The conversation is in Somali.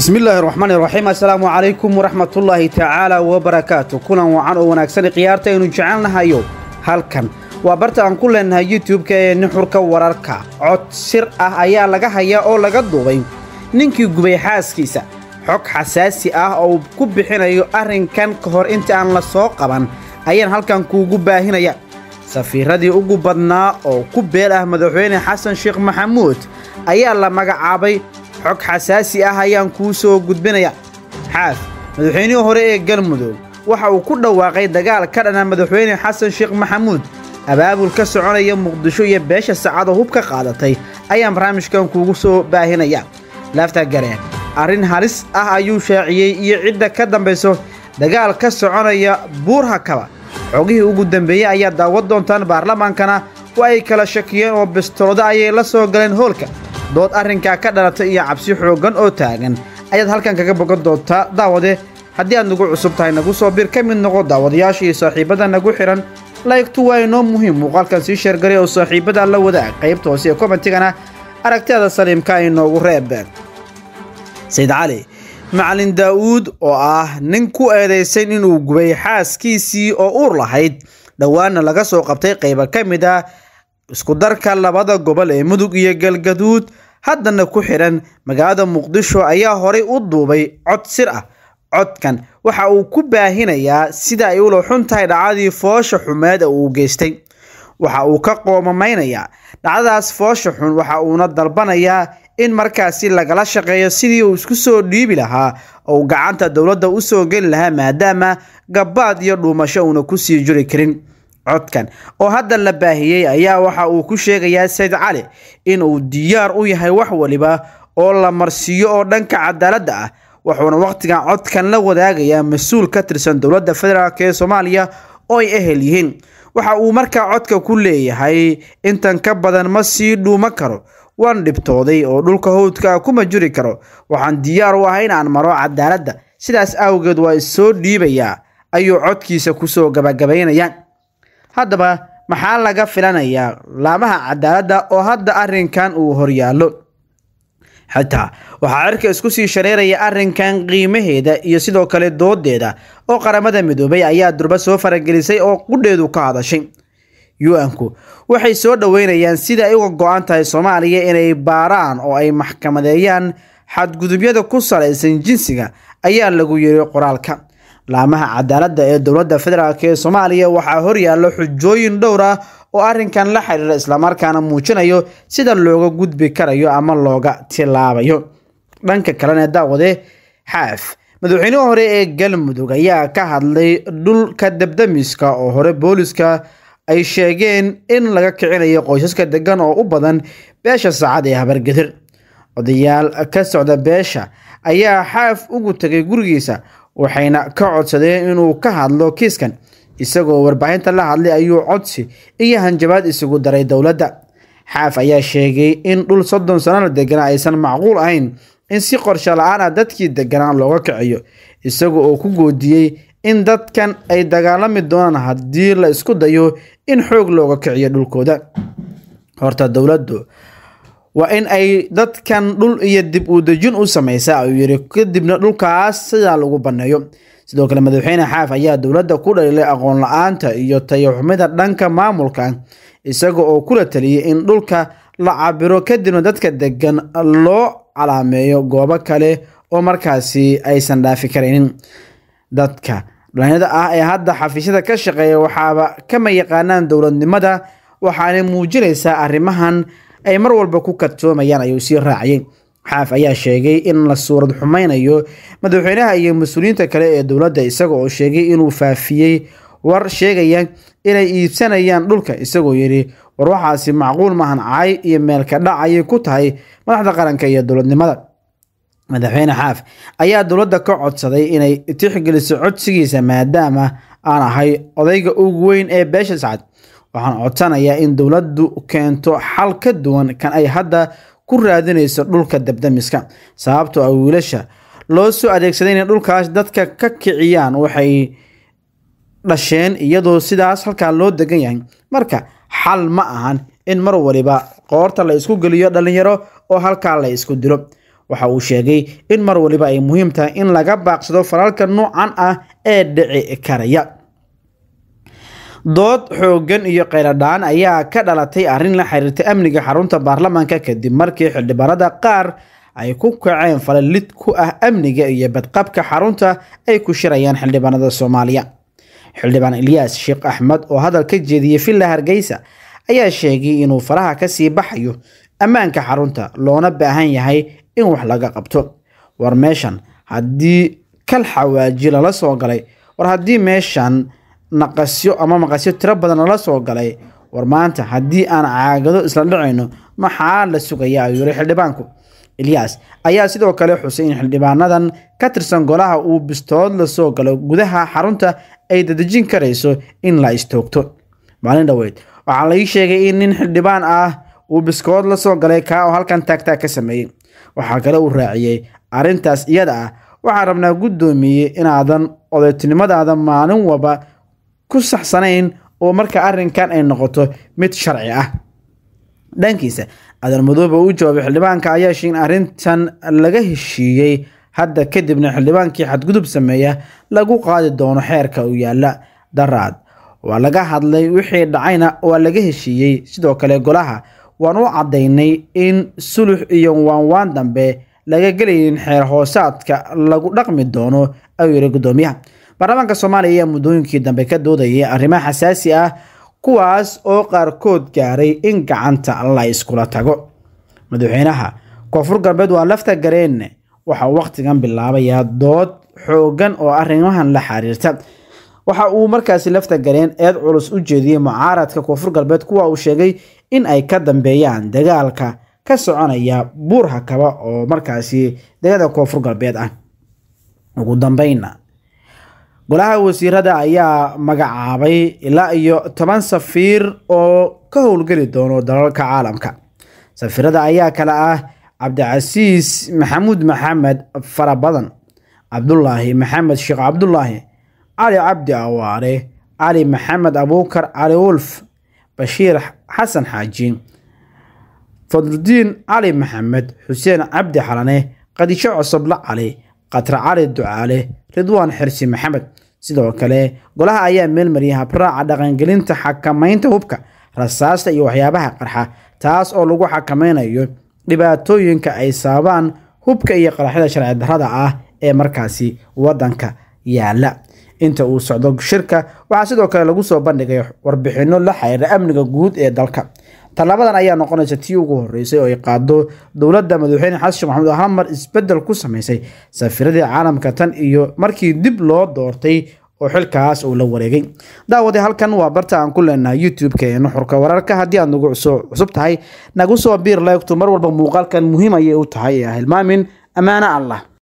bismillaahi raxmaani raxiim assalaamu calaykum waraxmatullaahi tacaala wabarakaatu kulan wacan oo wanaagsan khiyaarta aynu jecelnahayo halkan. Waa barta aan ku leenahay youtube-ka ee nuxurka wararka. Cod sir ah ayaa laga hayaa oo laga duubay ninkii gubay xaaskiisa. Xog xasaasi ah oo ku bixinayo arrinkan ka hor inta aan la soo qaban ayaan halkan kuugu baahinaya safiiradii ugu badnaa oo ku beel ah madaxweyne xasan sheekh maxamuud ayaa la magacaabay xog xasaasi ah ayaan kuu soo gudbinaya xaaf madaxweynihii hore ee galmudug waxa uu ku dhawaaqay dagaal ka dhana madaxweyne xasan sheekh maxamuud. Abaabul ka soconaya muqdisho iyo beesha saacadoo hub ka qaadatay ayaan barnaamijkan kuugu soo baahinaya laafta gareen arrin halis ah ayuu shaaciyey iyo cidda ka dambayso dagaal ka soconaya buurhakaba xogihii ugu dambeeyey ayaa daawad doontaan baarlamaankana waa ay kala shakiyeen oo bistoodo ayay la soo galeen hoolka dood arrinkaa ka dhalatay iyo cabsi xooggan oo taagan. Ayaad halkan kaga bogan doontaa daawade. Haddii aad nagu cusub tahay nagu soo bir ka mid noqo daawadayaasha iyo saaxiibada nagu xidhan laygtu waa inoo muhiim muuqaalkan sii sheergaray oo saaxiibada la wadaag qaybta hoose ee komentigana aragtiyada saliimka inoogu reebeen sayid cali macalin daa'uud oo ah nin ku eedaysan inuu gubay xaaskiisii oo uur lahayd. Dhowaanna laga soo qabtay qayba ka mid ah iskudarka labada gobol ee mudug iyo galgaduud haddana ku xidhan magaalada muqdisho ayaa horay u duubay cod sir ah. Codkan waxa uu ku baahinayaa sida ay ula xun tahay dhacdadii foosha xumeed uu geystay. Waxa uu ka qoomamaynayaa dhacdadaas foosha xun waxa uuna dalbanayaa in markaasi lagala shaqeeyo sidii uu isku soo dhiibi lahaa ou gacanta dowladda u soo geli lahaa maadaama gabaad iyo dhuumasho uuna ku sii jiri karin codkan. Oo hadda la baahiyey ayaa waxa uu ku sheegayaa sayid cali inuu diyaar u yahay wax waliba oo la marsiiyo oo dhanka cadaaladda ah wuxuuna wakhtigan codkan la wadaagayaa mas'uul ka tirsan dowladda federaalk ee soomaaliya oo ay ehel yihiin. Waxa uu markaa codka ku leeyahay intan ka badan ma sii dhuuma karo waan dhibtooday oo dhulka howdka ah kuma jiri karo. Waxaan diyaar u ahay inaan maro cadaaladda sidaas awgeed waa issoo dhiibayaa ayuu codkiisa ku soo gabagabaynaya haddaba maxaa laga filanayaa laamaha cadaaladda oo hadda arrinkan uu horyaallo xitaa waxaa cirka isku sii shareeraya arrinkan qiimaheeda iyo sidoo kale doodeeda oo qaramada midoobay ayaa durba soo faragelisay oo qudheedu ka hadashay. U-nku waxay soo dhoweynayaan sida ay uga go-an tahay soomaaliya inay baaraan oo ay maxkamadeeyaan xadgudubyada ku salaysan jinsiga ayaa lagu yiri qoraalka laamaha cadaaladda ee dowladda federaalk ee soomaaliya waxaa horyaallo xujooyin dhowr ah oo arrinkan la xiriira islamarkaana muujinayo sida looga gudbi karayo ama looga tilaabayo. Dhanka kalena daawade xaaf madaxweynihii hore ee galmudug ayaa ka hadlay dhulka debdemiska oo hore booliska ay sheegeen in laga kicinayo qoysaska degan oo u badan beesha saacad ee habargedir odayaal ka socda beesha ayaa xaaf ugu tegay gurigiisa waxayna ka codsadeen inuu ka hadlo kiiskan. Isagoo warbaahinta la hadlay ayuu codsi iyo hanjabaad isugu daray dowladda. Xaaf ayaa sheegay in dhul soddon sano la deganaa aysan macquul ahayn in si qorsho la'aan ah dadkii deganaa looga kiciyo isaga oo ku goodiyey in dadkan ay dagaalami doonaan haddii la isku dayo in xoog looga kiciyo dhulkooda. Horta dowladdu waa in ay dadkan dhul iyo dib u dejin u samaysaa ayuu yiri kadibna dhulkaas sidaa lagu banneeyo sidoo kale madaxweyne xaaf ayaa dowladda ku dhaliilay aqoon la'aanta iyo tayaxumida dhanka maamulka isaga oo kula taliyay in dhulka la cabiro kadibna dadka degan loo calaameeyo goobo kale oo markaasi aysan dhaafi karaynin. Dadka dhalinyada ah ee hadda xafiisyada ka shaqeeya waxaaba kama yaqaanaan dowladnimada waxaana muujinaysaa arrimahan ay mar walba ku kadsoomayaan ayuu sii raaciyay xaaf ayaa sheegay in la suurad xumaynayo madaxweynaha iyo mas'uuliyiinta kale ee dowladda isaga oo sheegay inuu faafiyey war sheegaya inay iibsanayaan dhulka isagoo yidhi war waxaasi macquul maahan cay iyo meelka dhac ayay ku tahay madaxda qaranka iyo dowladnimada. Madaxweyne xaaf ayaa dowladda ka codsaday inay tixgeliso codsigiisa maadaama aan ahay odayga ugu weyn ee beesha sacad waxaan codsanayaa in dowladdu keento xal ka duwan kan ay hadda ku raadinayso dhulka debdemiska sababtoo ah wiilasha loo soo adeegsaday inay dhulkaas dadka ka kiciyaan waxay dhasheen iyadoo sidaas halkaa loo degan yahay. Marka xal ma ahan in mar waliba qoorta la isku geliyo dhalinyaro oo halkaa la isku dilo. Waxa uu sheegay in mar waliba ay muhiim tahay in laga baaqsado falalka noocan ah ee dhici karaya dood xoogan iyo kheyradhaan ayaa ka dhalatay arrin la xiriirta amniga xarunta baarlamaanka kadib markii xildhibaanada qaar ay ku kaceen falalid ku ah amniga iyo badqabka xarunta ay ku shirayaan xildhibaanada soomaaliya. Xildhibaan ilyaas sheekh axmed oo hadal ka jeediyey villa hargeysa ayaa sheegay inuu faraha ka sii baxayo ammaanka xarunta loona baahan yahay in wax laga qabto. War meeshan haddii kal xawaaji lala soo galay war haddii meeshan naqasyo ama maqasyo tiro badan lala soo galay. War maanta haddii aan caagado isla dhacayno maxaa la sugaya ayuu yiri xildhibaanku. Ilyaas ayaa sidoo kale xusay in xildhibaanadan ka tirsan golaha uu bistood la soo galo gudaha xarunta ay dadejin karayso in la istoogto. Maalin dhoweyd waxaa lai sheegay in nin xildhibaan ah uu biskood la soo galay kaa oo halkan taagtaag ka sameeyey. Waxaa kale uu raaciyey arrintaas iyada ah waxaan rabnaa guddoomiye inaadan odaytinimadaada maalin waba ku saxsanayn oo marka arrinkan ay noqoto mid sharci ah. Dhankiisa adan madoobe u jawaabay xildhibaanka ayaa sheegay in arrintan laga heshiiyey hadda kadibna xildhibaankii xadgudub sameeya lagu qaadi doono xeerka u yaalla daraad. Waa laga hadlay wixii dhacayna waa laga heshiiyey. Sidoo kale golaha waan u caddaynay in sulux iyo waanwaan dambe laga gelaynin xeer hoosaadka lagu dhaqmi doono ayuu yiri guddoomiyaha baarlamaanka soomaaliya ayaa muddooyinkii dambe ka doodayay arrimo xasaasi ah kuwaas oo qaarkood gaaray in gacanta la iskula tago. Madaxweynaha koonfur galbeed waa lafta gareenne waxaa wakhtigan bilaabayaa dood xoogan oo arrimahan la xiriirta. Waxa uu markaasi lafta gareen eed culus u jeediyey mucaaradka koonfur galbeed kuwa uu sheegay in ay ka dambeeyaan dagaalka ka soconaya buur hakaba oo markaasi degada koonfur galbeed ah. Ugu dambeynna golaha wasiirada ayaa magacaabay ilaa iyo toban safiir oo ka howlgeli doono dalalka caalamka. Safiirada ayaa kale ah cabdicasiis maxamuud maxamed farabadan cabdulaahi maxamed sheekh cabdulaahi cali cabdi awaare cali maxamed abuukar cali wolf bashiir xasan xaaji fadludiin cali maxamed xuseen cabdi xalane qadisho cosoble cali qatra cali ducaale ridwaan xirsi maxamed. Sidoo kale golaha ayaa meelmariyay habraaca dhaqangelinta xakamaynta hubka rasaasta iyo waxyaabaha qarxa taas oo lagu xakameynayo dhibaatooyinka ay sababaan hubka iyo qaraxyada sharci darrada ah ee markaasi wadanka yaalla inta uu socdo shirka waxaa sidoo kale lagu soo bandhigay warbixino la xiriira amniga guud ee dalka tallaabadan ayaa noqonaysa tii ugu horeysay oo ay qaado dowladda madaxweyne xasan maxamuud hal mar isbeddel ku sameysay safiiradii caalamka tan iyo markii dib loo doortay oo xilkaas uu la wareegay. Daawade halkan waa barta aan ku leenahay youtube-ka ee nuxurka wararka. Haddii aad nagu cusub tahay nagu soo biir leegto mar walba muuqaalkan muhiim ayay u tahay. Ee hilmaamin ammaano allah